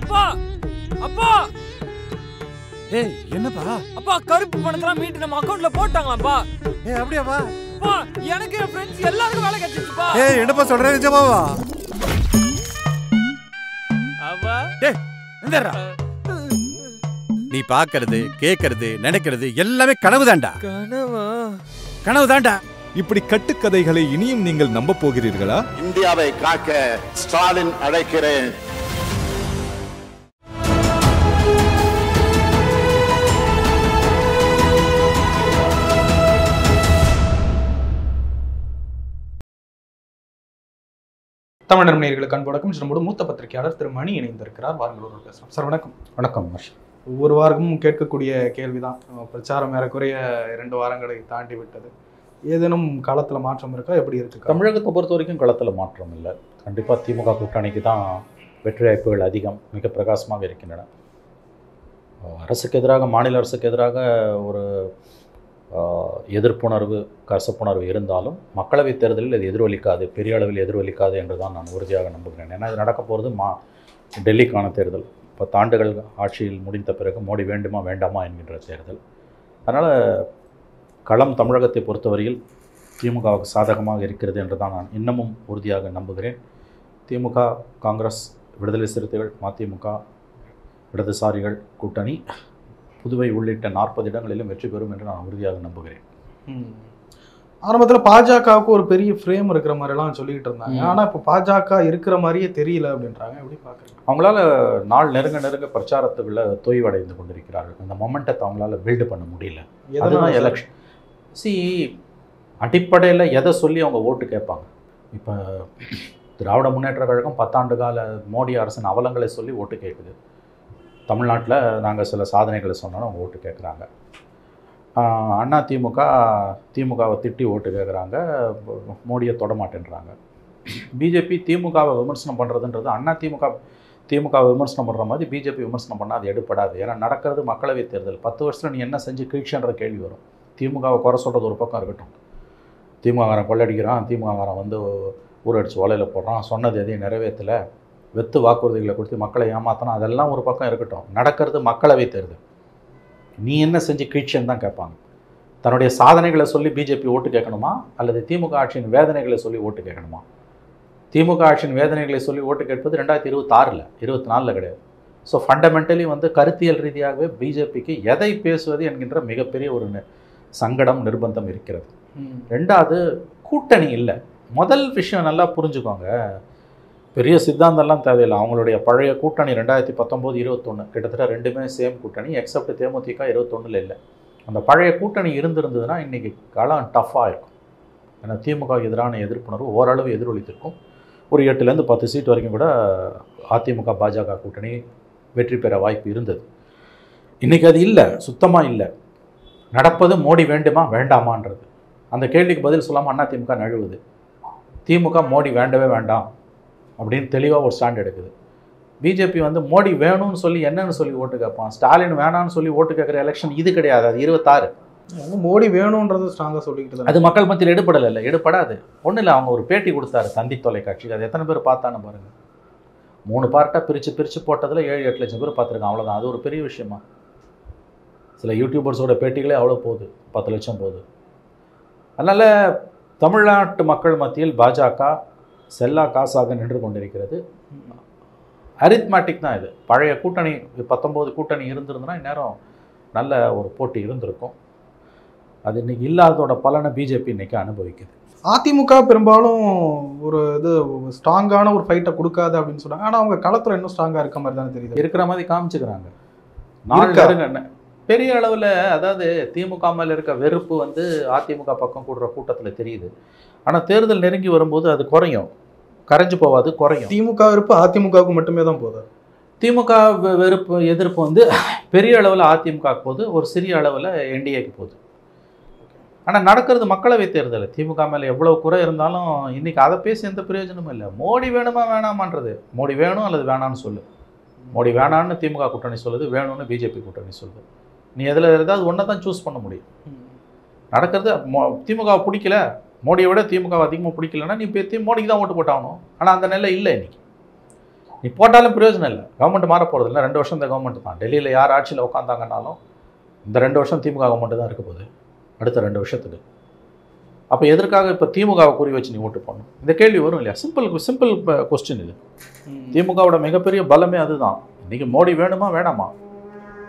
அப்பா! அப்பா! ஏய் என்னப்பா? அப்பா கருப்பு பணத்தெல்லாம் மீட்டு நம்ம அக்கவுண்ட்ல போட்டாங்களாப்பா? ஏய் அப்படியாப்பா அப்பா எனக்கு என் ஃப்ரெண்ட்ஸ் எல்லாருக்கும் வேலை கிடைச்சிச்சுப்பா ஏய் என்னப்பா சொல்ற நிஜமாவா? அப்பா டேய் இந்தடா நீ பாக்குறது கேக்குறது நினைக்கிறது எல்லாமே கனவுதான்டா. கனவா? கனவுதான்டா. இப்படி கட்டுக்கதைகளை இனியும் நீங்கள் நம்ப போகிறீர்களா? இந்தியாவை காக்க ஸ்டாலின் அழைக்கிறேன். தமிழர் நேயர்களுக்கு அன்பு நம்மோட மூத்த பத்திரிகையாளர் திரு மணி இணைந்திருக்கிறார். வாருங்கள் ஒரு பேசலாம். சார் வணக்கம். வணக்கம் ஒவ்வொரு வாரமும் கேட்கக்கூடிய கேள்விதான். பிரச்சாரம் ஏறக்குறைய இரண்டு வாரங்களை தாண்டி விட்டது. ஏதேனும் காலத்துல மாற்றம் இருக்கா? எப்படி இருக்கு? காலம்? தமிழகத்தை பொறுத்த வரைக்கும் களத்தில் மாற்றம் இல்லை. கண்டிப்பாக திமுக கூட்டணிக்கு தான் வெற்றி வாய்ப்புகள் அதிகம். மிக பிரகாசமாக இருக்கின்றன. அரசுக்கு எதிராக மாநில அரசுக்கு எதிராக ஒரு எதிர்ப்புணர்வு கசப்புணர்வு இருந்தாலும் மக்களவைத் தேர்தலில் இது எதிரொலிக்காது பெரிய அளவில் எதிரொலிக்காது என்று தான் நான் உறுதியாக நம்புகிறேன். ஏன்னா இது நடக்க போகிறது மா டெல்லிக்கான தேர்தல். பத்தாண்டுகள் ஆட்சியில் முடிந்த பிறகு மோடி வேண்டுமா வேண்டாமா என்கின்ற தேர்தல். அதனால் களம் தமிழகத்தை பொறுத்தவரையில் திமுகவுக்கு சாதகமாக இருக்கிறது என்று தான் நான் இன்னமும் உறுதியாக நம்புகிறேன். திமுக காங்கிரஸ் விடுதலை சிறுத்தைகள் மதிமுக இடதுசாரிகள் கூட்டணி புதுவை உள்ளிட்ட நாற்பது இடங்களிலும் வெற்றி பெறும் என்று நான் உறுதியாக நம்புகிறேன். ஆரம்பத்துல பாஜகவுக்கு ஒரு பெரிய ஃப்ரேம் இருக்கிற மாதிரி எல்லாம் சொல்லிட்டு இருந்தாங்க. ம். ஆனா இப்ப பாஜக இருக்கிற மாதிரியே தெரியல அப்படின்றாங்க. எப்படி பாக்குறீங்க? அவங்களால நாள் நெருங்க நெருங்க பிரச்சாரத்துக்குள்ள தொய்வடைந்து கொண்டிருக்கிறார்கள். அந்த மொமெண்டத்தை அவங்களால பில்டு பண்ண முடியல. எதனால சார்? எலெக்ஷன் சி அடிப்படையில் எதை சொல்லி அவங்க ஓட்டு கேட்பாங்க? இப்போ திராவிட முன்னேற்ற கழகம் பத்தாண்டு கால மோடி அரசின் அவலங்களை சொல்லி ஓட்டு கேட்குது. தமிழ்நாட்டில் நாங்கள் சில சாதனைகளை சொன்னாலும் அவங்க ஓட்டு கேட்குறாங்க அண்ணா திமுக திமுகவை திட்டி ஓட்டு கேட்குறாங்க மோடியை தொடமாட்டேன்றாங்க பிஜேபி திமுகவை விமர்சனம் பண்ணுறதுன்றது அண்ணா திமுக திமுக விமர்சனம் பண்ணுற மாதிரி பிஜேபி விமர்சனம் பண்ணால் அது எடுப்படாது ஏன்னா நடக்கிறது மக்களவைத் தேர்தல். பத்து வருஷத்தில் நீ என்ன செஞ்சு கீழ்ச்சன்ற கேள்வி வரும். திமுகவை குறை சொல்கிறது ஒரு பக்கம் இருக்கட்டும். திமுககாரன் கொள்ளடிக்கிறான் திமுககாரன் வந்து ஊரடிச்சு ஒலையில் போடுறான். சொன்னது எதையும் நிறைவேற்றலை வெத்து வாக்குறுதிகளை கொடுத்து மக்களை ஏமாத்தணும் அதெல்லாம் ஒரு பக்கம் இருக்கட்டும். நடக்கிறது மக்களவைத் தேர்தல். நீ என்ன செஞ்சு கீழ்ச்சின்னு தான் கேட்பாங்க. தன்னுடைய சாதனைகளை சொல்லி பிஜேபி ஓட்டு கேட்கணுமா? அல்லது திமுக ஆட்சியின் வேதனைகளை சொல்லி ஓட்டு கேட்கணுமா? திமுக ஆட்சியின் வேதனைகளை சொல்லி ஓட்டு கேட்பது ரெண்டாயிரத்தி இருபத்தாறில் இருபத்தி நாலில் கிடையாது. ஸோ ஃபண்டமெண்டலி வந்து கருத்தியல் ரீதியாகவே பிஜேபிக்கு எதை பேசுவது என்கின்ற மிகப்பெரிய ஒரு சங்கடம் நிர்பந்தம் இருக்கிறது. ரெண்டாவது கூட்டணி இல்லை. முதல் விஷயம் நல்லா புரிஞ்சுக்கோங்க. பெரிய சித்தாந்தம்லாம் தேவையில்லை. அவங்களுடைய பழைய கூட்டணி ரெண்டாயிரத்தி பத்தொம்போது இருபத்தொன்று கிட்டத்தட்ட ரெண்டுமே சேம் கூட்டணி எக்ஸப்ட் தேமுதிக இருபத்தொன்னில் இல்லை. அந்த பழைய கூட்டணி இருந்திருந்ததுன்னா இன்றைக்கி களம் டஃப்பாக இருக்கும். ஏன்னா திமுக எதிரான எதிர்ப்புணர்வு ஓரளவு எதிரொலித்திருக்கும். ஒரு எட்டுலேருந்து பத்து சீட் வரைக்கும் கூட அதிமுக பாஜக கூட்டணி வெற்றி பெற வாய்ப்பு இருந்தது. இன்றைக்கி அது இல்லை சுத்தமாக இல்லை. நடப்பது மோடி வேண்டுமா வேண்டாமான்றது. அந்த கேள்விக்கு பதில் சொல்லாமல் அதிமுக நழுவுது. திமுக மோடி வேண்டவே வேண்டாம். அப்படின்னு தெளிவாக ஒரு ஸ்டாண்ட் எடுக்குது. பிஜேபி வந்து மோடி வேணும்னு சொல்லி என்னன்னு சொல்லி ஓட்டு கேட்பான். ஸ்டாலின் வேணாம்னு சொல்லி ஓட்டு கேட்குற எலெக்ஷன் இது கிடையாது அது இருபத்தாறு. மோடி வேணும்ன்றது ஸ்ட்ராங்கா சொல்லிக்கிட்டு அது மக்கள் மத்தியில் எடுபடலை இல்லை எடுபடாது ஒன்றும் இல்லை அவங்க ஒரு பேட்டி கொடுத்தாரு தந்தி தொலைக்காட்சிக்கு. அது எத்தனை பேர் பார்த்தான்னு பாருங்கள் மூணு பார்ட்டாக பிரித்து பிரித்து போட்டதில் ஏழு எட்டு லட்சம் பேர் பார்த்துருக்காங்க. அவ்வளோதான் அது ஒரு பெரிய விஷயமா. சில யூடியூபர்ஸோட பேட்டிகளே அவ்வளோ போகுது. பத்து லட்சம் போகுது. அதனால் தமிழ்நாட்டு மக்கள் மத்தியில் பாஜக செல்லா காசாக நின்று கொண்டிருக்கிறது. அரித்மேட்டிக் தான் இது. பழைய கூட்டணி பத்தொம்போது கூட்டணி இருந்திருந்ததுன்னா இந்நேரம் நல்ல ஒரு போட்டி இருந்திருக்கும். அது இன்னைக்கு இல்லாததோட பலனை பிஜேபி இன்னைக்கு அனுபவிக்குது. அதிமுக பெரும்பாலும் ஒரு இது ஸ்ட்ராங்கான ஒரு ஃபைட்டை கொடுக்காது அப்படின்னு சொன்னாங்க ஆனா அவங்க களத்துல இன்னும் ஸ்ட்ராங்கா இருக்க மாதிரி தானே தெரியுது. இருக்கிற மாதிரி காமிச்சுக்கிறாங்க. என்ன? பெரிய அளவில் அதாவது திமுக மேல இருக்க வெறுப்பு வந்து அதிமுக பக்கம் கூடுற கூட்டத்தில் தெரியுது. ஆனால் தேர்தல் நெருங்கி வரும்போது அது குறையும். கரைஞ்சு போவாது குறையும். திமுக இருப்பு அதிமுகவுக்கு மட்டுமே தான் போகுது திமுக வெறுப்பு எதிர்ப்பு வந்து பெரிய அளவில் அதிமுக போகுது ஒரு சிறிய அளவில் என்டிஏக்கு போகுது. ஆனால் நடக்கிறது மக்களவை தேர்தல். திமுக மேலே எவ்வளோ குறை இருந்தாலும் இன்னைக்கு அதை பேசி எந்த பிரயோஜனமும் இல்லை. மோடி வேணுமா வேணாமான்றது. மோடி வேணும் அல்லது வேணான்னு சொல்லு. மோடி வேணான்னு திமுக கூட்டணி சொல்லுது வேணும்னு பிஜேபி கூட்டணி சொல்லுது. நீ எதில் ஏதாவது ஒன்றை தான் சூஸ் பண்ண முடியும். நடக்கிறது மோ- திமுக பிடிக்கல. மோடியை விட திமுக அதிகமாக பிடிக்கலன்னா நீ இப்போ தி- மோடிக்கு தான் ஓட்டு போட்டாகணும். ஆனால் அந்த நிலை இல்லை இன்னைக்கு. நீ போட்டாலும் பிரயோஜனம் இல்லை. கவர்மெண்ட் மாற போகிறது இல்லை. ரெண்டு வருஷம் இந்த கவர்மெண்ட் தான். டெல்லியில் யார் ஆட்சியில் உட்காந்தாங்கனாலும் இந்த ரெண்டு வருஷம் திமுக கவர்மெண்ட் தான் இருக்க போகுது. அடுத்த ரெண்டு வருஷத்துக்கு. அப்போ எதற்காக இப்போ திமுகவை குறி வச்சு நீ ஓட்டு போடணும்? இந்த கேள்வி வரும் இல்லையா? சிம்பிள் சிம்பிள் கொஸ்டின் இது. திமுகவோட மிகப்பெரிய பலமே அதுதான். இன்னைக்கு மோடி வேணுமா வேணாமா?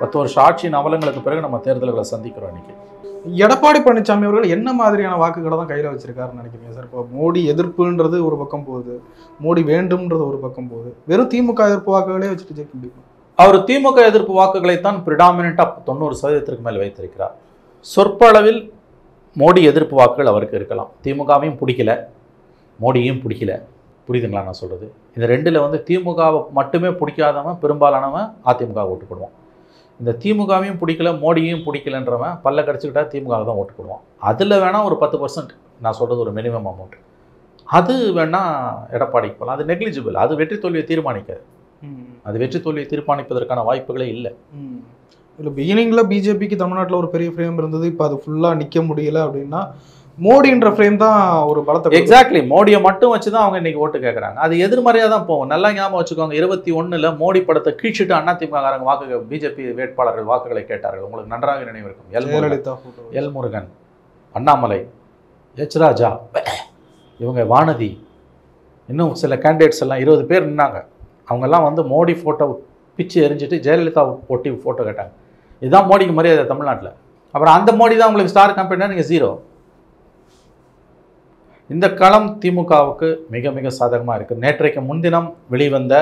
பத்து வருஷம் ஆட்சியின் அவலங்களுக்கு பிறகு நம்ம தேர்தல்களை சந்திக்கிறோம் இன்னைக்கு. எடப்பாடி பழனிசாமி அவர்கள் என்ன மாதிரியான வாக்குகளை தான் கையில் வச்சிருக்காருன்னு நினைக்கிறீங்க சார்? இப்போ மோடி எதிர்ப்புன்றது ஒரு பக்கம் போகுது. மோடி வேண்டும்ன்றது ஒரு பக்கம் போகுது. வெறும் திமுக எதிர்ப்பு வாக்குகளே வச்சுட்டு ஜெயிக்க முடியுமா? அவர் திமுக எதிர்ப்பு வாக்குகளைத்தான் பிரிடாமினட்டாக தொண்ணூறு சதவீதத்திற்கு மேல் வைத்திருக்கிறார். சொற்ப அளவில் மோடி எதிர்ப்பு வாக்குகள் அவருக்கு இருக்கலாம். திமுகவையும் பிடிக்கல. மோடியும் பிடிக்கல. புரியுதுங்களா நான் சொல்கிறது இந்த ரெண்டில் வந்து திமுகவை மட்டுமே பிடிக்காதவன் பெரும்பாலானவன் அதிமுக ஓட்டு போடுவான் இந்த திமுகவையும் பிடிக்கல மோடியையும் பிடிக்கலன்றவன் பல்ல கடிச்சுக்கிட்டா திமுக தான் ஓட்டு போடுவான். அதில் வேணால் ஒரு பத்து பர்சன்ட் நான் சொல்கிறது ஒரு மினிமம் அமௌண்ட் அது வேணால் எடப்பாடிக்கு போகலாம் அது நெக்லிஜிபிள் அது வெற்றி தோல்வியை தீர்மானிக்காது. அது வெற்றி தோல்வியை தீர்மானிப்பதற்கான வாய்ப்புகளே இல்லை. இல்லை பிகினிங்கில் பிஜேபிக்கு தமிழ்நாட்டில் ஒரு பெரிய ஃப்ரேம் இருந்தது. இப்போ அது ஃபுல்லாக நிற்க முடியல அப்படின்னா மோடின்ற ஃப்ரேம் தான் ஒரு பலத்தை. எக்ஸாக்ட்லி மோடியை மட்டும் வச்சு தான் அவங்க இன்னைக்கு ஓட்டு கேட்குறாங்க அது எதிர்மறையாக தான் போகும். நல்லா ஞாபகம் வச்சுக்கோங்க. இருபத்தி ஒன்றில் மோடி படத்தை கீழ்ச்சிட்டு அதிமுககாரங்க வாக்கு பிஜேபி வேட்பாளர்கள் வாக்குகளை கேட்டார்கள். உங்களுக்கு நன்றாக நினைவு இருக்கும். L Murugan. L Murugan Annamalai H Raja இவங்க வானதி. இன்னும் சில கேண்டிடேட்ஸ் எல்லாம் இருபது பேர் நின்னாங்க. அவங்கெல்லாம் வந்து மோடி ஃபோட்டோ பிச்சு எரிஞ்சிட்டு ஜெயலலிதா ஒட்டி ஃபோட்டோ கேட்டாங்க. இதுதான் மோடிக்கு மரியாதை தமிழ்நாட்டில். அப்புறம் அந்த மோடி தான் உங்களுக்கு ஸ்டார் கம்பெனினா நீங்கள் ஜீரோ இந்த களம் திமுகவுக்கு மிக மிக சாதகமாக இருக்குது நேற்றைக்கு முன்தினம் வெளிவந்த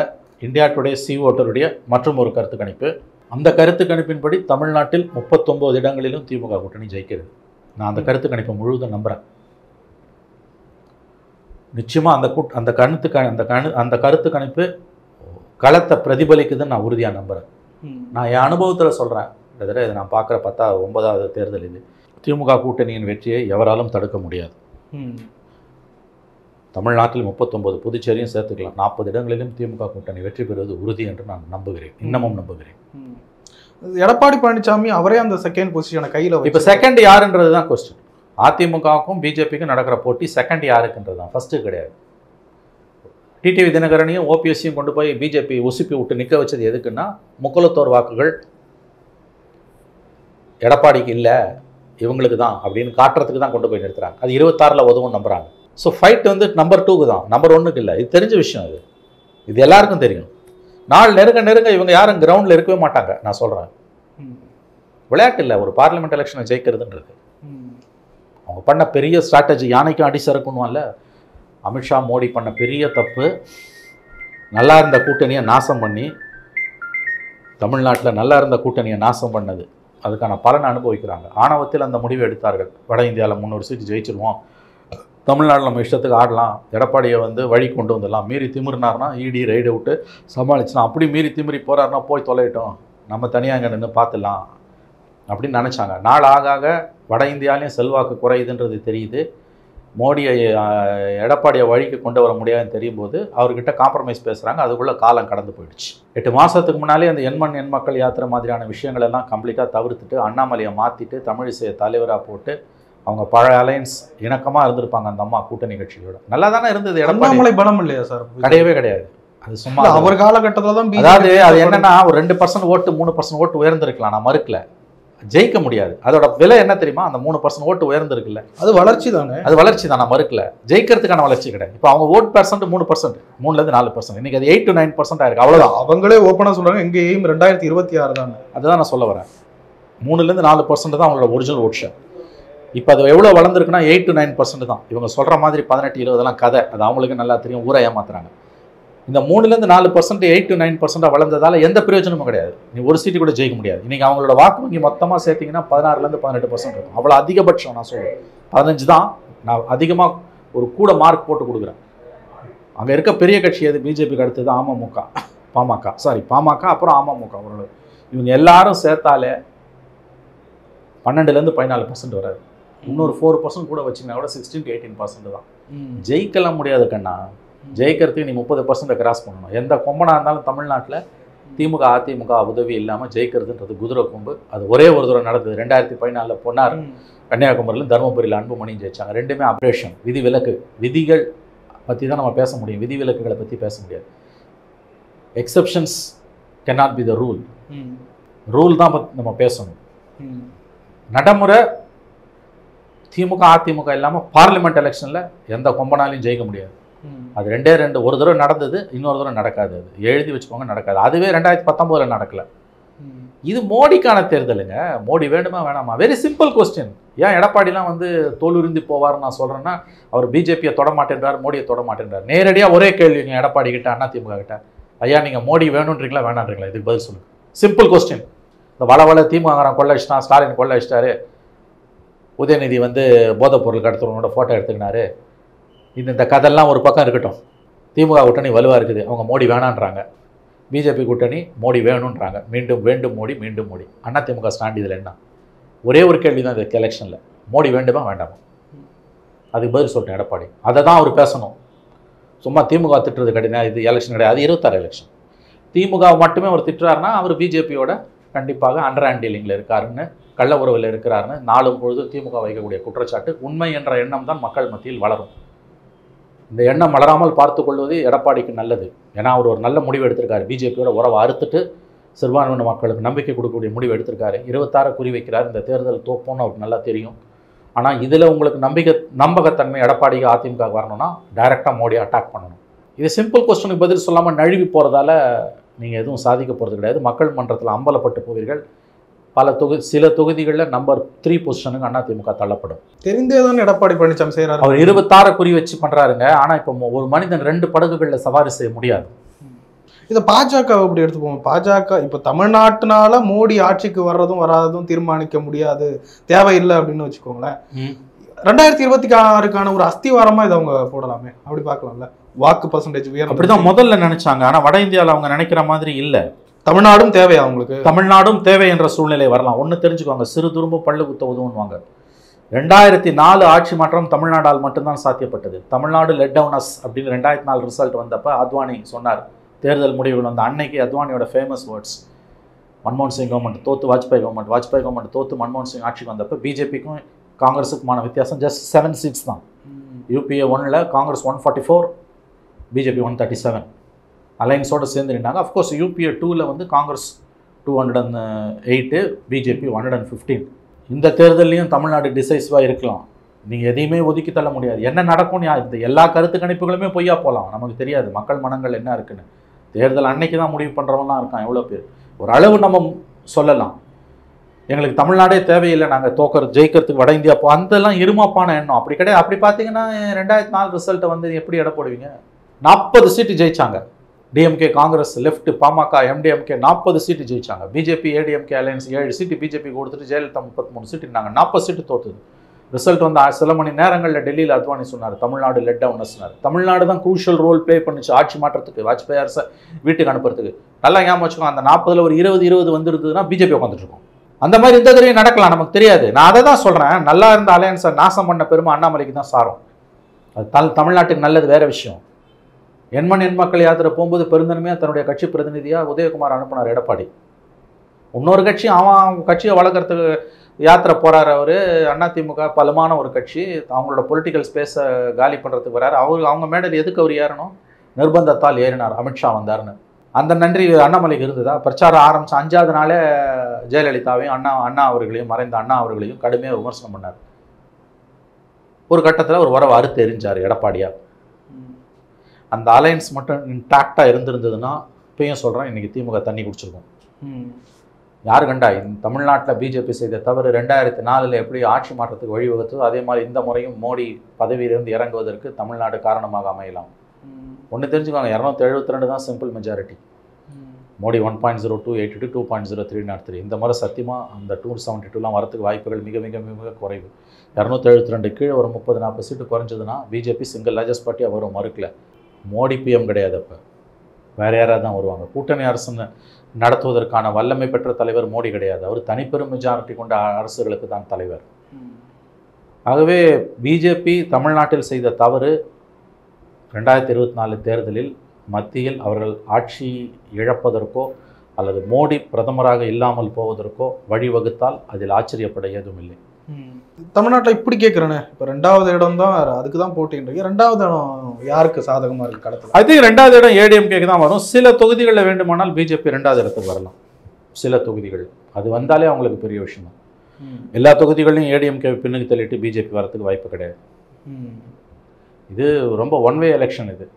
இந்தியா டுடே சி ஓட்டருடைய மற்றும் ஒரு கருத்து கணிப்பு. அந்த கருத்து கணிப்பின்படி தமிழ்நாட்டில் முப்பத்தொம்போது இடங்களிலும் திமுக கூட்டணி ஜெயிக்கிறது. நான் அந்த கருத்து கணிப்பை முழுவதும் நம்புகிறேன் நிச்சயமாக அந்த கூட் அந்த கருத்து க அந்த கணு அந்த கருத்து கணிப்பு களத்தை பிரதிபலிக்குதுன்னு நான் உறுதியாக நம்புகிறேன். நான் என் அனுபவத்தில் சொல்கிறேன் கிட்டத்தட்ட இதை நான் பார்க்குற பத்தா ஒன்பதாவது தேர்தல் இது திமுக கூட்டணியின் வெற்றியை எவராலும் தடுக்க முடியாது. தமிழ்நாட்டில் முப்பத்தொன்பது புதுச்சேரியும் சேர்த்துக்கலாம். நாற்பது இடங்களிலும் திமுக கூட்டணி வெற்றி பெறுவது உறுதி என்று நான் நம்புகிறேன். இன்னமும் நம்புகிறேன். எடப்பாடி பழனிசாமி அவரே அந்த செகண்ட் பொசிஷனை கையில் இப்போ செகண்ட் யாருன்றது தான் கொஸ்டின் அதிமுகவுக்கும் பிஜேபிக்கும் நடக்கிற போட்டி செகண்ட் யாருக்குன்றது தான். ஃபஸ்ட்டு கிடையாது. டிடிவி தினகரனையும் ஓபிஎஸ்சியும் கொண்டு போய் பிஜேபி உசுப்பி விட்டு நிற்க வச்சது எதுக்குன்னா முக்குலத்தோர் வாக்குகள் எடப்பாடிக்கு இல்லை இவங்களுக்கு தான் அப்படின்னு காட்டுறதுக்கு தான் கொண்டு போய் நிறுத்துறாங்க. அது இருபத்தாறில் உதவும் நம்புறாங்க. ஸோ ஃபைட் வந்து நம்பர் டூக்கு தான். நம்பர் ஒன்றுக்கு இல்லை. இது தெரிஞ்ச விஷயம் இது. இது எல்லாருக்கும் தெரியும். நாள் நெருங்க நெருங்க இவங்க யாரும் கிரவுண்டில் இருக்கவே மாட்டாங்க. நான் சொல்கிறேன். விளையாட்டு இல்லை. ஒரு பார்லிமெண்ட் எலெக்ஷனை ஜெயிக்கிறதுன்றது. அவங்க பண்ண பெரிய ஸ்ட்ராட்டஜி யானைக்கும் அடி சறுக்கணும்ல அமித்ஷா மோடி பண்ண பெரிய தப்பு. நல்லா இருந்த கூட்டணியை நாசம் பண்ணி தமிழ்நாட்டில் நல்லா இருந்த கூட்டணியை நாசம் பண்ணது. அதுக்கான பலனை அனுபவிக்கிறாங்க. ஆணவத்தில் அந்த முடிவை எடுத்தார்கள். வட இந்தியாவில் முந்நூறு சீட்டு ஜெயிச்சிருவோம். தமிழ்நாட்டில் நம்ம இஷ்டத்துக்கு ஆடலாம். எடப்பாடியை வந்து வழி கொண்டு வந்துடலாம். மீறி திமிறினார்னா இடி ரைடு விட்டு சமாளிச்சுலாம் அப்படி மீறி திமிரி போறாருன்னா போய் தொலையிட்டோம். நம்ம தனியாக அங்கே நின்று பார்த்துலாம் அப்படின்னு நினச்சாங்க. நாள் ஆக ஆக வட இந்தியாலையும் செல்வாக்கு குறையுதுன்றது தெரியுது. மோடியை எடப்பாடியை வழிக்கு கொண்டு வர முடியாதுன்னு தெரியும் போது அவர்கிட்ட காம்ப்ரமைஸ் பேசுகிறாங்க அதுக்குள்ளே காலம் கடந்து போயிடுச்சு. எட்டு மாதத்துக்கு முன்னாலே அந்த எண்மண் எண் மக்கள் யாத்திரை மாதிரியான விஷயங்கள் எல்லாம் கம்ப்ளீட்டாக தவிர்த்துட்டு அண்ணாமலையை மாற்றிட்டு தமிழிசையை தலைவராக போட்டு அவங்க பழைய அலையன்ஸ் இணக்கமாக இருந்திருப்பாங்க அந்த அம்மா கூட்டணி கட்சியோட நல்லா தானே இருந்தது அண்ணாமலை பலம் இல்லையா சார்? கிடையவே கிடையாது. அது சும்மா அவர் காலகட்டத்துல தான் அதாவது அது என்னன்னா ஒரு ரெண்டு பர்சன்ட் ஓட்டு மூணு பர்சன்ட் ஓட்டு உயர்ந்திருக்கலாம் நான் மறுக்கல. ஜெயிக்க முடியாது. அதோட விலை என்ன தெரியுமா? அந்த மூணு பர்சன்ட் ஓட்டு உயர்ந்திருக்குல்ல. அது வளர்ச்சி தானே? அது வளர்ச்சி தான் நான் மறுக்கல. ஜெயிக்கிறதுக்கான வளர்ச்சி கிடையாது. இப்போ அவங்க ஓட் பர்சன்ட் மூணு பர்சன்ட் மூணுலேருந்து நாலு பர்சன்ட் இன்னைக்கு அது எயிட் டு நைன் பர்சன்ட் ஆயிருக்கு அவ்வளோதான் அவங்களே ஓப்பனா சொல்றாங்க எங்க எய்ம் ரெண்டாயிரத்தி இருபத்தி ஆறு தானே. அதுதான் நான் சொல்ல வரேன். மூணுலேருந்து நாலு பர்சன்ட் தான் அவங்களோட ஒரிஜினல் ஓட் ஷேர் இப்போ அது எவ்வளோ வளர்ந்துருக்குன்னா எயிட் டு நைன் பர்சன்ட் தான். இவங்க சொல்கிற மாதிரி பதினெட்டு இருபதெல்லாம் கதை. அது அவங்களுக்கு நல்லா தெரியும். ஊரை ஏமாத்துறாங்க. இந்த மூணுலேருந்து நாலு பர்சன்ட் எயிட் டு நைன் பர்சன்ட்டாக வளர்ந்ததால எந்த பிரயோஜனமும் கிடையாது. நீ ஒரு சீட்டு கூட ஜெயிக்க முடியாது. இன்றைக்கி அவங்களோட வாக்கு வங்கி மொத்தமாக சேர்த்தீங்கன்னா பதினாறுலேருந்து பதினெட்டு பர்சன்ட் இருக்கும். அவ்வளோ அதிகபட்சம் நான் சொல்கிறேன் பதினஞ்சு தான். நான் அதிகமாக ஒரு கூட மார்க் போட்டு கொடுக்குறேன். அங்கே இருக்க பெரிய கட்சி எது? பிஜேபிக்கு அடுத்தது அமமுக பாமக. சாரி பாமக அப்புறம் அமமுக அவரோட இவங்க எல்லாரும் சேர்த்தாலே பன்னெண்டுலேருந்து பதினாலு பர்சன்ட் வராது. இன்னொரு ஃபோர் பர்சன்ட் கூட வச்சிங்கன்னா கூட சிக்ஸ்டீன் டு எயிட்டீன் பர்சன்ட் தான். ஜெயிக்கலாம் முடியாது கண்ணா. ஜெயிக்கிறதுக்கு நீ முப்பது பர்சன்ட் கிராஸ் பண்ணணும். எந்த கொம்பனாக இருந்தாலும் தமிழ்நாட்டில் திமுக அதிமுக உதவி இல்லாமல் ஜெயிக்கிறதுன்றது குதிரை கொம்பு. அது ஒரே ஒரு தூரம் நடந்தது. ரெண்டாயிரத்தி பதினாலில் பொன்னார் கன்னியாகுமரியிலும் தருமபுரியில் அன்புமணியும் ஜெயிச்சாங்க. ரெண்டுமே அப்ரேஷன் விதி விலக்கு விதிகள் பற்றி தான் நம்ம பேச முடியும். விதி விலக்குகளை பற்றி பேச முடியாது. Exceptions cannot be the rule. Rule தான் நம்ம பேசணும். நடைமுறை திமுக அதிமுக இல்லாமல் பார்லிமெண்ட் எலெக்ஷனில் எந்த கொம்பனாலையும் ஜெயிக்க முடியாது. அது ரெண்டே ரெண்டு ஒரு தடவை நடந்தது இன்னொரு தடவை நடக்காது அது. எழுதி வச்சுக்கோங்க நடக்காது. அதுவே ரெண்டாயிரத்தி பத்தொம்போதில் நடக்கல. இது மோடிக்கான தேர்தலுங்க. மோடி வேணுமா வேணாமா? வெரி சிம்பிள் கொஸ்டின் ஏன் எடப்பாடிலாம் வந்து தோலுரிந்து போவார்னு நான் சொல்கிறேன்னா அவர் பிஜேபியை தொட மாட்டேன்றார் மோடியை தொட மாட்டேன்றார். நேரடியாக ஒரே கேள்விங்க எடப்பாடி கிட்ட அண்ணா திமுக கிட்ட. ஐயா நீங்கள் மோடி வேணுன்றீங்களா வேணான்றீங்களா? இதுக்கு பதில் சொல்லுங்க. சிம்பிள் கொஸ்டின் இந்த வள வள திமுக கொள்ளடிச்சிட்டான் ஸ்டாலின் கொள்ளடிச்சிட்டாரு உதயநிதி வந்து போதைப் பொருள் கடத்துறவனோட ஃபோட்டோ எடுத்துக்கினாரு. இந்த இந்த கதெல்லாம் ஒரு பக்கம் இருக்கட்டும். திமுக கூட்டணி வலுவாக இருக்குது. அவங்க மோடி வேணான்றாங்க. பிஜேபி கூட்டணி மோடி வேணுன்றாங்க மீண்டும் வேண்டும் மோடி மீண்டும் மோடி. அண்ணா திமுக ஸ்டாண்ட் இதில் என்ன? ஒரே ஒரு கேள்வி தான் இந்த எலெக்ஷனில் மோடி வேண்டுமா வேண்டாமா? அதுக்கு பதில் சொல்லிட்டேன் எடப்பாடி. அதை தான் அவர் பேசணும். சும்மா திமுக திட்டுறது கிடையாது இது எலெக்ஷன் கிடையாது. அது இருபத்தாறு எலெக்ஷன் திமுக மட்டுமே அவர் திட்டுறாருன்னா அவர் பிஜேபியோட கண்டிப்பாக அண்டர் ஹேண்டிலிங்கில் இருக்காருன்னு கள்ள உறவில் இருக்கிறாருன்னு நாளும் பொழுது திமுக வைக்கக்கூடிய குற்றச்சாட்டு உண்மை என்ற எண்ணம் தான் மக்கள் மத்தியில் வளரும். இந்த எண்ணம் வளராமல் பார்த்து கொள்வது எடப்பாடிக்கு நல்லது. ஏன்னா அவர் ஒரு நல்ல முடிவு எடுத்திருக்காரு. பிஜேபியோட உறவை அறுத்துட்டு சிறுபான்மையின மக்களுக்கு நம்பிக்கை கொடுக்கக்கூடிய முடிவு எடுத்திருக்காரு. இருபத்தாறு குறி வைக்கிறார். இந்த தேர்தல் தோப்போன்னு அவருக்கு நல்லா தெரியும். ஆனால் இதில் உங்களுக்கு நம்பிக்கை நம்பகத்தன்மை எடப்பாடிக்கு அதிமுக வரணும்னா டைரெக்டாக மோடி அட்டாக் பண்ணணும். இது சிம்பிள் கொஸ்டனுக்கு பதில் சொல்லாமல் நழுவி போகிறதால நீங்கள் எதுவும் சாதிக்க போகிறது கிடையாது. மக்கள் மன்றத்தில் அம்பலப்பட்டு போவீர்கள். பல தொகுதி சில தொகுதிகளில் நம்பர் த்ரீ பொசிஷனுக்கு அதிமுக தள்ளப்படும். தெரிந்தே தான் எடப்பாடி பழனிசாமி செய்யறாரு அவர் இருபத்தாறு குறி வச்சு பண்ணுறாருங்க ஆனால் இப்போ ஒரு மனிதன் ரெண்டு படகுகளில் சவாரி செய்ய முடியாது. இதை பாஜக அப்படி எடுத்துப்போம்? பாஜக இப்ப தமிழ்நாட்டுனால மோடி ஆட்சிக்கு வர்றதும் வராததும் தீர்மானிக்க முடியாது. தேவையில்லை அப்படின்னு வச்சுக்கோங்களேன். ரெண்டாயிரத்தி இருபத்தி ஆறுக்கான ஒரு அஸ்திவாரமா இதை அவங்க போடலாமே. அப்படி பார்க்கலாம்ல. வாக்கு பர்சன்டேஜ் உயர்ந்து அப்படிதான் முதல்ல நினைச்சாங்க. ஆனால் வட இந்தியாவில் அவங்க நினைக்கிற மாதிரி இல்லை. தமிழ்நாடும் தேவையா அவங்களுக்கு தமிழ்நாடும் தேவை என்ற சூழ்நிலை வரலாம். ஒன்று தெரிஞ்சுக்கோங்க. சிறு துரும்பு பல்லு குத்த உதவுன்னுவாங்க. ரெண்டாயிரத்தி நாலு ஆட்சி மாற்றம் தமிழ்நாடால் மட்டும்தான் சாத்தியப்பட்டது. தமிழ்நாடு லெட் டவுன் அஸ் அப்படின்னு ரெண்டாயிரத்தி நாலு ரிசல்ட் வந்தப்ப அத்வானி சொன்னார். தேர்தல் முடிவுகள் வந்த அன்னைக்கு அத்வானியோட ஃபேமஸ் வேர்ட்ஸ் மன்மோகன் சிங் கவர்மெண்ட் தோத்து வாஜ்பாய் கவர்மெண்ட் வாஜ்பாய் கவர்மெண்ட் தோத்து மன்மோகன் சிங் ஆட்சிக்கு வந்தப்போ பிஜேபிக்கும் காங்கிரஸுக்குமான வித்தியாசம் ஜஸ்ட் செவன் சீட்ஸ் தான். யூபிஏ ஒன்னில் Congress one forty four BJP one thirty seven அலைன்ஸோடு சேர்ந்து நின்றாங்க. அஃப்கோர்ஸ் யூபிஏ டூவில் வந்து Congress two hundred and eight BJP one hundred and fifteen இந்த தேர்தல்லையும் தமிழ்நாடு டிசைசிவாக இருக்கலாம். நீங்கள் எதையுமே ஒதுக்கி தள்ள முடியாது. என்ன நடக்கும் யா- இந்த எல்லா கருத்து கணிப்புகளுமே பொய்யா போகலாம் நமக்கு தெரியாது. மக்கள் மனங்கள் என்ன இருக்குன்னு. தேர்தல் அன்னைக்கு தான் முடிவு பண்ணுறவங்களாம் இருக்கான் எவ்வளோ பேர். ஒரு அளவு நம்ம சொல்லலாம். எங்களுக்கு தமிழ்நாடே தேவையில்லை. நாங்கள் தோக்கிற ஜெயிக்கிறதுக்கு வட இந்தியா போ அதெல்லாம் இருமாப்பான எண்ணம். அப்படி கிடையாது. அப்படி பார்த்தீங்கன்னா ரெண்டாயிரத்தி நாலு ரிசல்ட்டை வந்து எப்படி எடை போடுவீங்க? நாற்பது சீட்டு ஜெயிச்சாங்க. DMK Congress left PMK MDMK நாற்பது சீட்டு ஜெயிச்சாங்க. பிஜேபி ஏடிஎம்கே அலையன்ஸ் ஏழு சீட்டு பிஜேபி கொடுத்துட்டு ஜெயலலிதா முப்பத்தி மூணு சீட்டு நாங்கள் நாற்பது சீட்டு தோத்துது. ரிசல்ட் வந்து சில மணி நேரங்களில் டெல்லியில் அத்வானி சொன்னார் தமிழ்நாடு லெட் டவுன் சொன்னார். தமிழ்நாடு தான் குரூஷியல் ரோல் ப்ளே பண்ணுச்சு ஆட்சி மாற்றத்துக்கு வாஜ்பாய் அரசை வீட்டுக்கு அனுப்புறதுக்கு. நல்லா ஞாபகம் வச்சுக்கோங்க அந்த நாற்பதில் ஒரு இருபது இருபது வந்துருதுன்னா பிஜேபி உட்காந்துட்டு அந்த மாதிரி இந்த தடவையும் நடக்கலாம் நமக்கு தெரியாது. நான் அதை தான் சொல்கிறேன் நல்லா இருந்த அலையன்ஸை நாசம் பண்ண பெருமை அண்ணாமலைக்கு தான் சாரும். அது தல் தமிழ்நாட்டுக்கு நல்லது வேறு விஷயம். எண்மன் எண் மக்கள் யாத்திரை போகும்போது பெருந்தன்மையாக தன்னுடைய கட்சி பிரதிநிதியாக உதயகுமார் அனுப்புனார் எடப்பாடி. இன்னொரு கட்சி அவன் கட்சியை வளர்க்குறதுக்கு யாத்திரை போகிறார் அவர். அதிமுக பலமான ஒரு கட்சி. அவங்களோட பொலிட்டிக்கல் ஸ்பேஸை காலி பண்ணுறதுக்கு வராரு. அவர் அவங்க மேடையில் எதுக்கு அவர் ஏறணும்? நிர்பந்தத்தால் ஏறினார் அமித்ஷா வந்தார்னு அந்த நன்றி அண்ணாமலைக்கு இருந்ததா? பிரச்சாரம் ஆரம்பித்த அஞ்சாவது நாளே ஜெயலலிதாவையும் அண்ணா அண்ணா அவர்களையும் மறைந்த அண்ணா அவர்களையும் கடுமையாக விமர்சனம் பண்ணார். ஒரு கட்டத்தில் ஒரு உறவை அறுத்து எரிஞ்சார் எடப்பாடியாக அந்த அலையன்ஸ் மட்டும் இன்டாக்டாக இருந்திருந்ததுன்னா இப்பயும் சொல்கிறேன் இன்றைக்கி திமுக தண்ணி குடிச்சிருக்கும். யார் கண்டா? இந்த தமிழ்நாட்டில் பிஜேபி செய்த தவறு ரெண்டாயிரத்தி நாலில் எப்படி ஆட்சி மாற்றத்துக்கு வழிவகுத்ததோ அதே மாதிரி இந்த முறையும் மோடி பதவியிலிருந்து இறங்குவதற்கு தமிழ்நாடு காரணமாக அமையலாம். ஒன்று தெரிஞ்சுக்கோங்க இரநூத்தி எழுபத்தி ரெண்டு தான் simple majority Modi one point zero two eighty two two point zero three nought three. இந்த முறை சத்தியமாக அந்த டூ செவன்ட்டி டூலாம் வரதுக்கு வாய்ப்புகள் மிக மிக மிக மிக குறைவு. இரநூத்தி எழுபத்தி ரெண்டு கீழே ஒரு முப்பது நாற்பது சீட்டு குறைஞ்சதுன்னா பிஜேபி சிங்கிள் லார்ஜஸ்ட் பார்ட்டியாக வரும் மறுக்கல. மோடி பிஎம் கிடையாது அப்போ வேற யாராவது தான் வருவாங்க. கூட்டணி அரசு நடத்துவதற்கான வல்லமை பெற்ற தலைவர் மோடி கிடையாது. அவர் தனிப்பெரும் மெஜாரிட்டி கொண்ட அரசுகளுக்கு தான் தலைவர். ஆகவே பிஜேபி தமிழ்நாட்டில் செய்த தவறு ரெண்டாயிரத்தி இருபத்தி நாலு தேர்தலில் மத்தியில் அவர்கள் ஆட்சி இழப்பதற்கோ அல்லது மோடி பிரதமராக இல்லாமல் போவதற்கோ வழிவகுத்தால் அதில் ஆச்சரியப்பட ஏதும் இல்லை தமிழ்நாட்டுல இப்படி கேட்குறேனே இப்போ ரெண்டாவது இடம் தான் அதுக்கு தான் போட்டின்றீங்க ரெண்டாவது இடம் யாருக்கு சாதகமா இருக்கு களத்துல? அது ரெண்டாவது இடம் ஏடிஎம்கேக்கு தான் வரும். சில தொகுதிகளில் வேண்டுமானால் பிஜேபி ரெண்டாவது இடத்துக்கு வரலாம். சில தொகுதிகள். அது வந்தாலே அவங்களுக்கு பெரிய விஷயம் தான். எல்லா தொகுதிகளையும் ஏடிஎம்கே பின்னுக்கு தள்ளிட்டு பிஜேபி வரதுக்கு வாய்ப்பு கிடையாது. இது ரொம்ப ஒன் வே எலெக்ஷன் இது.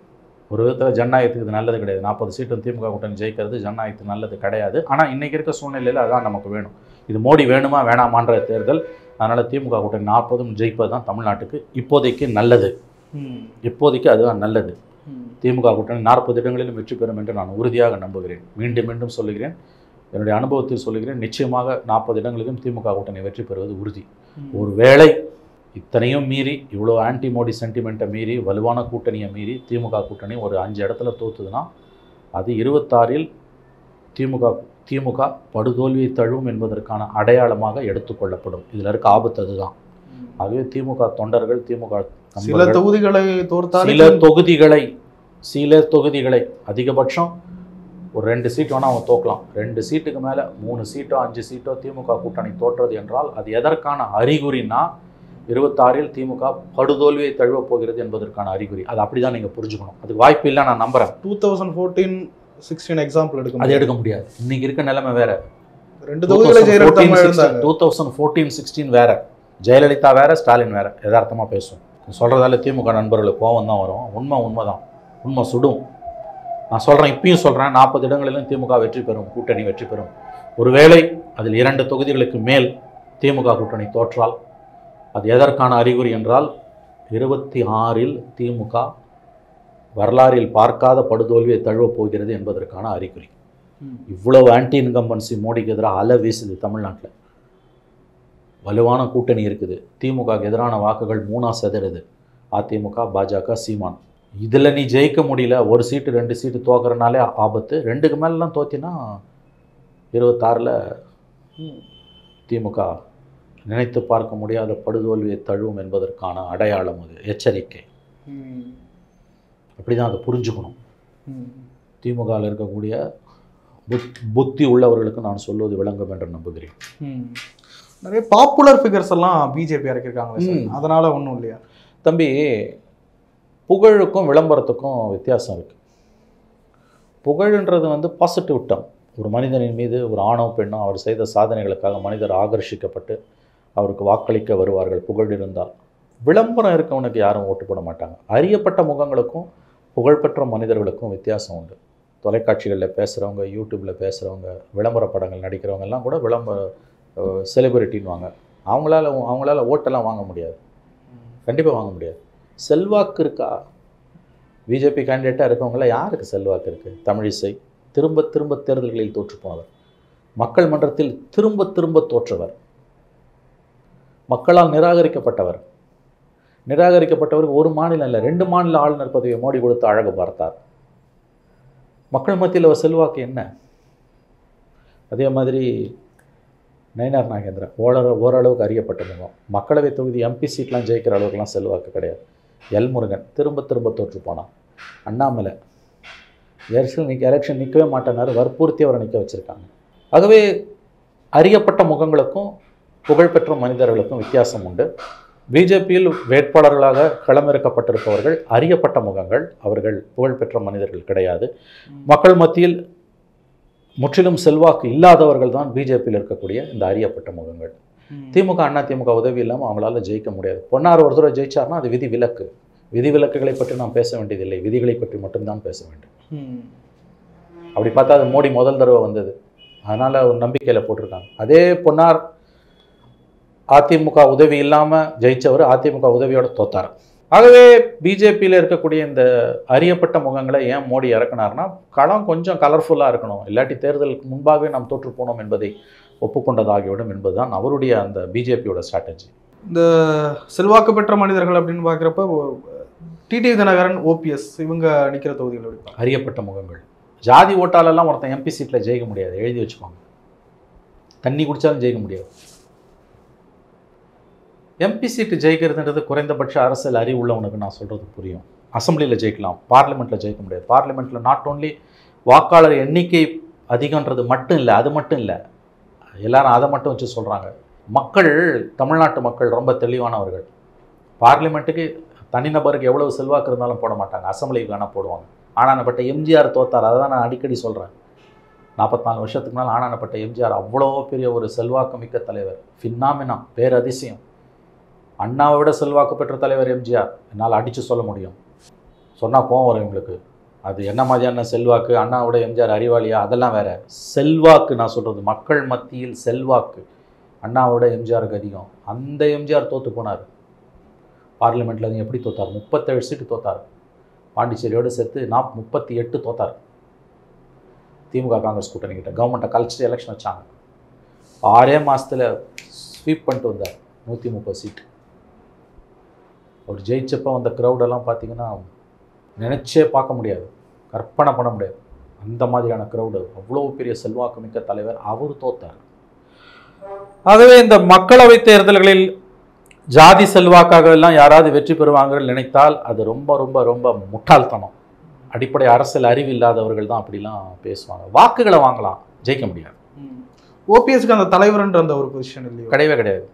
ஒரு விதத்தில் ஜனநாயகத்துக்கு இது நல்லது கிடையாது. நாற்பது சீட்டும் திமுக கூட்டணி ஜெயிக்கிறது ஜனநாயகத்துக்கு நல்லது கிடையாது. ஆனால் இன்னைக்கு இருக்க சூழ்நிலையில் அதான் நமக்கு வேணும். இது மோடி வேணுமா வேணாமான்ற தேர்தல் அதனால் திமுக கூட்டணி நாற்பதும் ஜெயிப்பது தான் தமிழ்நாட்டுக்கு இப்போதைக்கு நல்லது. இப்போதைக்கு அதுதான் நல்லது. திமுக கூட்டணி நாற்பது இடங்களிலும் வெற்றி பெறும் என்று நான் உறுதியாக நம்புகிறேன். மீண்டும் மீண்டும் சொல்லுகிறேன். என்னுடைய அனுபவத்தில் சொல்லுகிறேன் நிச்சயமாக நாற்பது இடங்களிலும் திமுக கூட்டணி வெற்றி பெறுவது உறுதி. ஒருவேளை இத்தனையும் மீறி இவ்வளோ ஆன்டி மோடி சென்டிமெண்ட்டை மீறி வலுவான கூட்டணியை மீறி திமுக கூட்டணி ஒரு அஞ்சு இடத்துல தோத்துதுன்னா அது இருபத்தாறில் திமுக திமுக படுதோல்வியை தழுவும் என்பதற்கான அடையாளமாக எடுத்துக்கொள்ளப்படும் இதில் இருக்க ஆபத்து அதுதான். ஆகவே திமுக தொண்டர்கள் திமுக சில தொகுதிகளை தோர்த்தாலே சில தொகுதிகளை சில தொகுதிகளை அதிகபட்சம் ஒரு ரெண்டு சீட் வேணால் அவன் தோக்கலாம். ரெண்டு சீட்டுக்கு மேலே மூணு சீட்டோ அஞ்சு சீட்டோ திமுக கூட்டணி தோற்றது என்றால் அது எதற்கான அறிகுறினா இருபத்தாறில் திமுக படுதோல்வியை தழுவப் போகிறது என்பதற்கான அறிகுறி. அது அப்படி தான் நீங்கள் புரிஞ்சுக்கணும். அதுக்கு வாய்ப்பு இல்லை நான் நம்புகிறேன் two thousand fourteen sixteen example எடுக்க அது. எடுக்க முடியாது. இன்னைக்கு இருக்க நிலைமை வேற. ரெண்டு டூ தௌசண்ட் ஃபோர்டீன் சிக்ஸ்டீன் வேற. ஜெயலலிதா வேற ஸ்டாலின் வேற. யதார்த்தமாக பேசும். சொல்கிறதால திமுக நண்பர்களுக்கு கோவம் தான் வரும். உண்மை உண்மை தான் உண்மை சுடும். நான் சொல்கிறேன் இப்பயும் சொல்கிறேன் நாற்பது இடங்களிலும் திமுக வெற்றி பெறும் கூட்டணி வெற்றி பெறும். ஒருவேளை அதில் இரண்டு தொகுதிகளுக்கு மேல் திமுக கூட்டணி தோற்றால் அது எதற்கான அறிகுறி என்றால் இருபத்தி ஆறில் திமுக வரலாறில் பார்க்காத படுதோல்வியை தழுவப் போகிறது என்பதற்கான அறிகுறி. இவ்வளவு ஆன்டி இன்கம்பன்சி மோடிக்கு எதிராக அலை வீசுது தமிழ்நாட்டில். வலுவான கூட்டணி இருக்குது. திமுகவுக்கு எதிரான வாக்குகள் மூணா செதறுது. அதிமுக பாஜக சீமான். இதில் நீ ஜெயிக்க முடியல. ஒரு சீட்டு ரெண்டு சீட்டு தோக்குறனாலே ஆபத்து. ரெண்டுக்கு மேலெலாம் தோத்தினா இருபத்தாறில் திமுக நினைத்து பார்க்க முடியாத படுதோல்வியை தழுவும் என்பதற்கான அடையாளம் அது. எச்சரிக்கை. அப்படி தான் அதை புரிஞ்சுக்கணும். திமுகவில் இருக்கக்கூடிய புத் புத்தி உள்ளவர்களுக்கு நான் சொல்வது விளங்கும் என்று நம்புகிறேன். நிறைய பாப்புலர் ஃபிகர்ஸ் எல்லாம் பிஜேபி இறக்கிருக்காங்க. அதனால ஒன்றும் இல்லையா? தம்பி புகழுக்கும் விளம்பரத்துக்கும் வித்தியாசம் இருக்குது புகழ்ன்றது வந்து பாசிட்டிவ் டம் ஒரு மனிதனின் மீது ஒரு ஆணோ பெண்ணோ அவர் செய்த சாதனைகளுக்காக மனிதர் ஆகர்ஷிக்கப்பட்டு அவருக்கு வாக்களிக்க வருவார்கள் புகழ் இருந்தால் விளம்பரம் இருக்கவனுக்கு யாரும் ஓட்டு போட மாட்டாங்க. அறியப்பட்ட முகங்களுக்கும் புகழ்பெற்ற மனிதர்களுக்கும் வித்தியாசம் உண்டு. தொலைக்காட்சிகளில் பேசுகிறவங்க யூடியூப்பில் பேசுகிறவங்க விளம்பர படங்கள் நடிக்கிறவங்க எல்லாம் கூட விளம்பர செலிபிரிட்டின்வாங்க அவங்களால அவங்களால ஓட்டெல்லாம் வாங்க முடியாது. கண்டிப்பாக வாங்க முடியாது. செல்வாக்கு இருக்கா? பிஜேபி கேண்டிடேட்டாக இருக்கவங்கள யாருக்கு செல்வாக்கு இருக்குது தமிழிசை திரும்ப திரும்ப தேர்தல்களில் தோற்றுப்போனவர். மக்கள் மன்றத்தில் திரும்ப திரும்ப தோற்றவர். மக்களால் நிராகரிக்கப்பட்டவர். நிராகரிக்கப்பட்டவருக்கு ஒரு மாநிலம் இல்லை ரெண்டு மாநில ஆளுநர் பதவியை மோடி கொடுத்து அழகு பார்த்தார். மக்கள் மத்தியில் அவர் செல்வாக்கு என்ன? அதே மாதிரி நயினார் நாகேந்திரன் ஓர ஓரளவுக்கு அறியப்பட்ட முகம். மக்களவை தொகுதி எம்பி சீட்லாம் ஜெயிக்கிற அளவுக்குலாம் செல்வாக்கு கிடையாது. எல் முருகன் திரும்ப திரும்ப தோற்று போனான். அண்ணாமலை எலெக்ஷன் நிற்க எலெக்ஷன் நிற்கவே மாட்டேனாரு வற்புறுத்தி அவரை நிற்க வச்சுருக்காங்க. ஆகவே அறியப்பட்ட முகங்களுக்கும் புகழ்பெற்ற மனிதர்களுக்கும் வித்தியாசம் உண்டு. பிஜேபியில் வேட்பாளர்களாக களமிறக்கப்பட்டிருப்பவர்கள் அறியப்பட்ட முகங்கள் அவர்கள் புகழ்பெற்ற மனிதர்கள் கிடையாது. மக்கள் மத்தியில் முற்றிலும் செல்வாக்கு இல்லாதவர்கள் தான் பிஜேபியில் இருக்கக்கூடிய இந்த அறியப்பட்ட முகங்கள். திமுக அண்ணா திமுக உதவி இல்லாமல் அவங்களால ஜெயிக்க முடியாது. பொன்னார் ஒரு தடவை ஜெயிச்சார்னா அது விதி விலக்கு. விதி விலக்குகளை பற்றி நாம் பேச வேண்டியதில்லை. விதிகளை பற்றி மட்டும்தான் பேச வேண்டும். அப்படி பார்த்தா அது மோடி முதல் தடவை வந்தது. அதனால் ஒரு நம்பிக்கையில் போட்டிருக்காங்க. அதே பொன்னார் அதிமுக உதவி இல்லாமல் ஜெயிச்சவர் அதிமுக உதவியோட தோத்தார். ஆகவே பிஜேபியில் இருக்கக்கூடிய இந்த அறியப்பட்ட முகங்களை ஏன் மோடி இறக்குனார்னா களம் கொஞ்சம் கலர்ஃபுல்லாக இருக்கணும். இல்லாட்டி தேர்தலுக்கு முன்பாகவே நாம் தோற்று போனோம் என்பதை ஒப்புக்கொண்டதாகிவிடும் என்பதுதான் அவருடைய அந்த பிஜேபியோட ஸ்ட்ராட்டஜி இந்த செல்வாக்கு பெற்ற மனிதர்கள் அப்படின்னு பார்க்குறப்ப டிடிவி தினகரன் ஓபிஎஸ் இவங்க நிற்கிற தொகுதிகள் அறியப்பட்ட முகங்கள். ஜாதி ஓட்டாலெல்லாம் ஒருத்தன் எம்பி சீட்டில் ஜெயிக்க முடியாது. எழுதி வச்சுக்கோங்க தண்ணி குடித்தாலும் ஜெயிக்க முடியாது. எம்பி சீட்டு ஜெயிக்கிறதுன்றது குறைந்தபட்ச அரசியல் அறிவு உள்ளவனுக்கு நான் சொல்கிறது புரியும். அசம்பிளியில் ஜெயிக்கலாம். பார்லிமெண்ட்டில் ஜெயிக்க முடியாது. பார்லிமெண்ட்டில் நாட் ஓன்லி வாக்காளர் எண்ணிக்கை அதிகன்றது மட்டும் இல்லை அது மட்டும் இல்லை எல்லாரும் அதை மட்டும் வச்சு சொல்கிறாங்க மக்கள் தமிழ்நாட்டு மக்கள் ரொம்ப தெளிவானவர்கள். பார்லிமெண்ட்டுக்கு தனிநபருக்கு எவ்வளவு செல்வாக்கு இருந்தாலும் போட மாட்டாங்க. அசம்பிளிக்கு வேணால் போடுவாங்க. ஆனானப்பட்ட எம்ஜிஆர் தோத்தார் அதை தான் நான் அடிக்கடி சொல்கிறேன் நாற்பத்தாலு வருஷத்துக்கு மேலே ஆனானப்பட்ட எம்ஜிஆர் அவ்வளோ பெரிய ஒரு செல்வாக்கு மிக்க தலைவர். ஃபின்னாமினா பேரதிசயம். அண்ணாவை விட செல்வாக்கு பெற்ற தலைவர் எம்ஜிஆர். என்னால் அடித்து சொல்ல முடியும். சொன்னால் கோவம் வரும் எங்களுக்கு. அது என்ன மாதிரியான செல்வாக்கு அண்ணாவோட எம்ஜிஆர் அறிவாளியா? அதெல்லாம் வேற. செல்வாக்கு நான் சொல்கிறது மக்கள் மத்தியில் செல்வாக்கு. அண்ணாவோட எம்ஜிஆருக்கு அதிகம். அந்த எம்ஜிஆர் தோற்று போனார். பார்லிமெண்ட்டில் அது எப்படி தோத்தார்? முப்பத்தேழு சீட்டு தோத்தார். பாண்டிச்சேரியோடு சேர்த்து நாப் முப்பத்தி எட்டு தோத்தார். திமுக காங்கிரஸ் கூட்டணிக்கிட்ட கவர்மெண்ட்டை கழிச்சிட்டு எலெக்ஷன் வச்சாங்க. ஆறே மாதத்தில் ஸ்வீப் பண்ணிட்டு வந்தார். நூற்றி முப்பது சீட்டு. அவர் ஜெயிச்சப்போ வந்த க்ரௌடெல்லாம் பார்த்தீங்கன்னா நினச்சே பார்க்க முடியாது. கற்பனை பண்ண முடியாது. அந்த மாதிரியான க்ரௌடு அவ்வளோ பெரிய செல்வாக்கு மிக்க தலைவர் அவர் தோத்தார். ஆகவே இந்த மக்களவை தேர்தல்களில் ஜாதி செல்வாக்காக எல்லாம் யாராவது வெற்றி பெறுவாங்கன்னு நினைத்தால் அது ரொம்ப ரொம்ப ரொம்ப முட்டாள்தனம். அடிப்படை அரசியல் அறிவு இல்லாதவர்கள் தான் அப்படிலாம் பேசுவாங்க. வாக்குகளை வாங்கலாம். ஜெயிக்க முடியாது. ஓபிஎஸ்க்கு அந்த தலைவர்ன்ற அந்த ஒரு பொசிஷன் இல்லையோ? கிடையவே கிடையாது.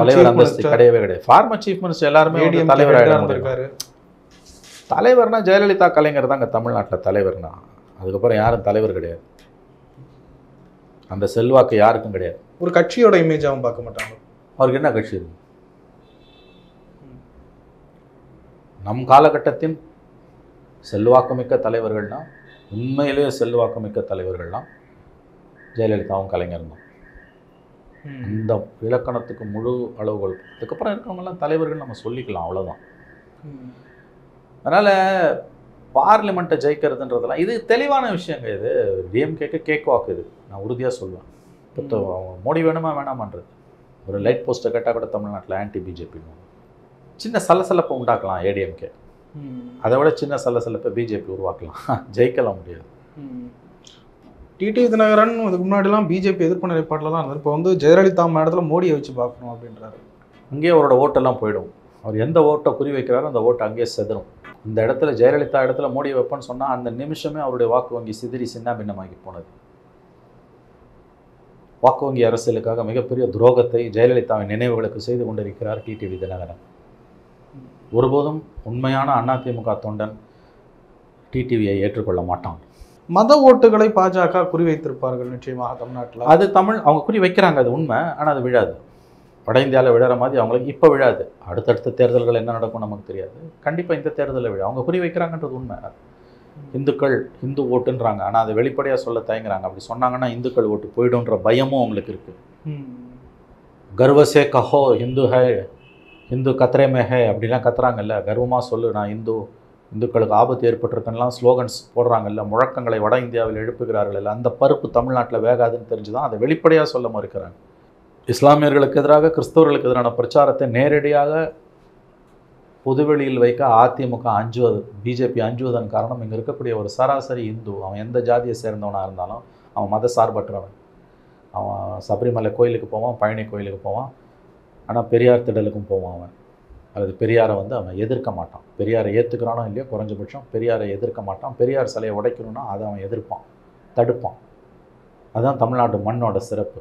தலைவர் chief அந்தஸ்து minister, கிடையவே கிடையாது. ஃபார்மர் சீஃப் மினிஸ்டர் எல்லாருமே தலைவர் இருந்திருக்காரு தலைவர்னா ஜெயலலிதா கலைஞர் தாங்க தமிழ்நாட்டில் தலைவர்னா. அதுக்கப்புறம் யாரும் தலைவர் கிடையாது. அந்த செல்வாக்கு யாருக்கும் கிடையாது. ஒரு கட்சியோட இமேஜ் அவன் பார்க்க மாட்டாங்க. அவருக்கு என்ன கட்சி? இருக்கு நம் காலகட்டத்தின் செல்வாக்குமிக்க தலைவர்கள்னா உண்மையிலேயே செல்வாக்குமிக்க தலைவர்கள்னா ஜெயலலிதாவும் கலைஞரும் தான் அந்த இலக்கணத்துக்கு முழு அளவுகோல் அதுக்கப்புறம் இருக்கவங்கெல்லாம் தலைவர்கள் நம்ம சொல்லிக்கலாம் அவ்வளோதான் அதனால் பார்லிமெண்ட்டை ஜெயிக்கிறதுன்றதெல்லாம் இது தெளிவான விஷயங்க இது. டிஎம்கேக்கு கேக் வாக்கு இது. நான் உறுதியாக சொல்லுவேன் இப்போ மோடி வேணுமா வேணாமான்றது. ஒரு லைட் போஸ்ட்டை கேட்டால் கூட தமிழ்நாட்டில் ஆன்டி பிஜேபின்னு சின்ன சலசலப்பை உண்டாக்கலாம் ஏடிஎம்கே அதை விட சின்ன சலசலப்பை பிஜேபி உருவாக்கலாம். ஜெயிக்கலாம் முடியாது. டிடி தினகரன் இதுக்கு முன்னாடிலாம் பிஜேபி எதிர்ப்பு நிலைப்பாட்டில் தான் இருந்தார். இப்போ வந்து ஜெயலலிதா இடத்துல மோடியை வச்சு பார்க்கணும் அப்படின்றாரு. அங்கேயே அவரோட ஓட்டெல்லாம் போயிடும். அவர் எந்த ஓட்டை குறி வைக்கிறாரோ அந்த ஓட்டை அங்கேயே செதறும். இந்த இடத்துல ஜெயலலிதா இடத்துல மோடியை வைப்பேன்னு சொன்னால் அந்த நிமிஷமே அவருடைய வாக்கு வங்கி சிதறி சின்ன பின்னமாகி போனது. வாக்கு வங்கி அரசியலுக்காக மிகப்பெரிய துரோகத்தை ஜெயலலிதாவின் நினைவுகளுக்கு செய்து கொண்டிருக்கிறார் டிடிவி தினகரன் ஒருபோதும் உண்மையான அதிமுக தொண்டன் டிடிவியை ஏற்றுக்கொள்ள மாட்டான். மத ஓட்டுகளை பாஜக குறிவைத்திருப்பார்கள் நிச்சயமாக தமிழ்நாட்டில். அது தமிழ் அவங்க குறி வைக்கிறாங்க அது உண்மை ஆனால் அது விழாது. வட இந்தியாவில் விழற மாதிரி அவங்களுக்கு இப்போ விழாது. அடுத்தடுத்த தேர்தல்கள் என்ன நடக்கும் நமக்கு தெரியாது. கண்டிப்பாக இந்த தேர்தலில் விழா. அவங்க குறி வைக்கிறாங்கன்றது உண்மை. இந்துக்கள் இந்து ஓட்டுன்றாங்க ஆனால் அதை வெளிப்படையாக சொல்ல தயங்குறாங்க. அப்படி சொன்னாங்கன்னா இந்துக்கள் ஓட்டு போயிடும்ன்ற பயமும் அவங்களுக்கு இருக்குது கர்வசே கஹோ ஹிந்து ஹே இந்து கத்ரே மே ஹே அப்படிலாம் கத்துறாங்கல்ல. கர்வமாக சொல்லு நான் இந்து இந்துக்களுக்கு ஆபத்து ஏற்பட்டிருக்குன்னெலாம் ஸ்லோகன்ஸ் போடுறாங்கல்ல முழக்கங்களை வட இந்தியாவில் எழுப்புகிறார்கள் அந்த பருப்பு தமிழ்நாட்டில் வேகாதுன்னு தெரிஞ்சு தான் அதை வெளிப்படையாக சொல்ல மறுக்கிறாங்க. இஸ்லாமியர்களுக்கு எதிராக கிறிஸ்தவர்களுக்கு எதிரான பிரச்சாரத்தை நேரடியாக பொதுவெளியில் வைக்க அதிமுக அஞ்சுவது பிஜேபி அஞ்சுவதன் காரணம் இங்கே இருக்கக்கூடிய ஒரு சராசரி இந்து. அவன் எந்த ஜாதியை சேர்ந்தவனாக இருந்தாலும் அவன் மத சார்பற்றவன். அவன் சபரிமலை கோயிலுக்கு போவான் பழனி கோயிலுக்கு போவான் ஆனால் பெரியார் திடலுக்கும் போவான் அவன். அல்லது பெரியாரை வந்து அவன் எதிர்க்க மாட்டான். பெரியாரை ஏற்றுக்கிறானோ இல்லையோ குறைஞ்சபட்சம் பெரியாரை எதிர்க்க மாட்டான். பெரியார் சிலையை உடைக்கணும்னா அதை அவன் எதிர்ப்பான் தடுப்பான். அதுதான் தமிழ்நாட்டு மண்ணோட சிறப்பு.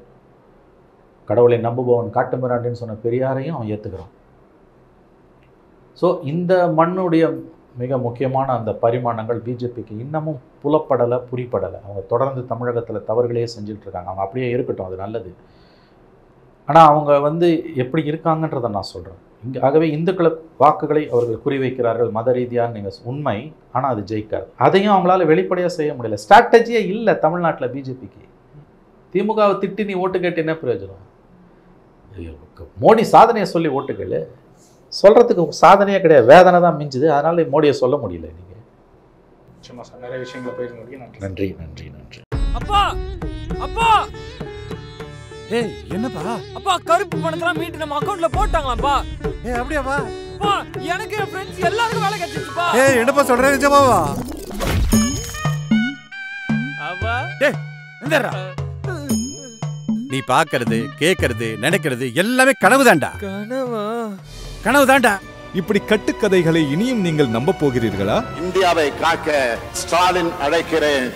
கடவுளை நம்புபவன் காட்டுமிராண்டின்னு சொன்ன பெரியாரையும் அவன் ஏற்றுக்கிறான் ஸோ இந்த மண்ணுடைய மிக முக்கியமான அந்த பரிமாணங்கள் பிஜேபிக்கு இன்னமும் புலப்படலை புரிப்படலை அவங்க தொடர்ந்து தமிழகத்தில் தவறுகளே செஞ்சுட்ருக்காங்க அவங்க அப்படியே இருக்கட்டும் அது நல்லது. ஆனால் அவங்க வந்து எப்படி இருக்காங்கன்றதை நான் சொல்கிறேன் இங்கே ஆகவே இந்துக்கள வாக்குகளை அவர்கள் குறிவைக்கிறார்கள் மத ரீதியாக நீங்கள் உண்மை. ஆனால் அது ஜெயிக்காது. அதையும் அவங்களால வெளிப்படையாக செய்ய முடியல. ஸ்ட்ராட்டஜியே இல்லை தமிழ்நாட்டில் பிஜேபிக்கு திமுகவை திட்டி நீ ஓட்டு கேட்டு என்ன பிரயோஜனம்? மோடி சாதனையை சொல்லி ஓட்டு கேளு. சொல்கிறதுக்கு சாதனையே கிடையாது. வேதனை தான் மிஞ்சுது. அதனால மோடியை சொல்ல முடியல நீங்கள் நிச்சயமா சார் நிறைய விஷயங்களை போய் முடியும் நன்றி. நன்றி நன்றி நன்றி. அப்பா! அப்பா! ஏய் என்னப்பா? அப்பா கருப்பு பணத்தெல்லாம் மீட்டு நம்ம அக்கவுண்ட்ல போட்டாங்களாப்பா? ஏய் அப்படியாப்பா? அப்பா எனக்கு என் ஃப்ரெண்ட்ஸ் எல்லாருக்கும் வேலை கிடைச்சிருச்சுப்பா. ஏய் என்னப்பா சொல்ற நிஜமாவா? அப்பா டேய் இந்தடா நீ பாக்குறது கேக்குறது நினைக்கிறது எல்லாமே கனவு தான்டா கனவா? கனவு தான்டா இப்படி கட்டுக்கதைகளை இனியும் நீங்கள் நம்ப போகிறீர்களா? இந்தியாவை காக்க ஸ்டாலின் அழைக்கிறேன்.